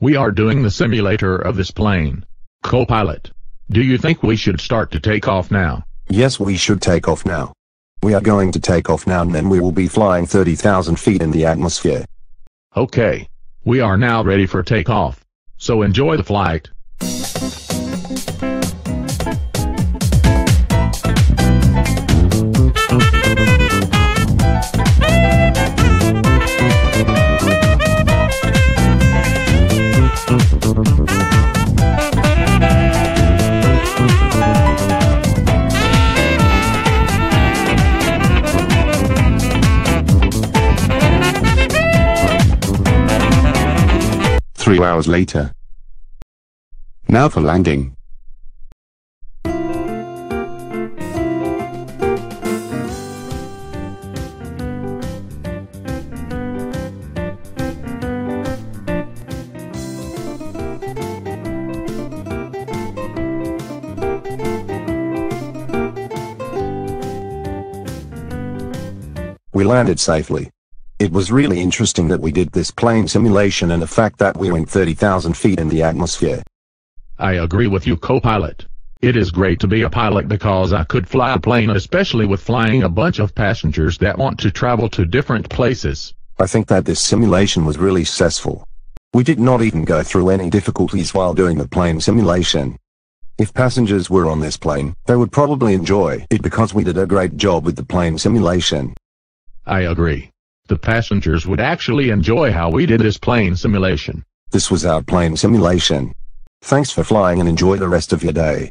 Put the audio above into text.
We are doing the simulator of this plane. Co-pilot, do you think we should start to take off now? Yes, we should take off now. We are going to take off now and then we will be flying 30,000 feet in the atmosphere. Okay. We are now ready for takeoff. So enjoy the flight. Three hours later. Now for landing. We landed safely. It was really interesting that we did this plane simulation and the fact that we went 30,000 feet in the atmosphere. I agree with you co-pilot. It is great to be a pilot because I could fly a plane especially with flying a bunch of passengers that want to travel to different places. I think that this simulation was really successful. We did not even go through any difficulties while doing the plane simulation. If passengers were on this plane, they would probably enjoy it because we did a great job with the plane simulation. I agree. The passengers would actually enjoy how we did this plane simulation. This was our plane simulation. Thanks for flying and enjoy the rest of your day.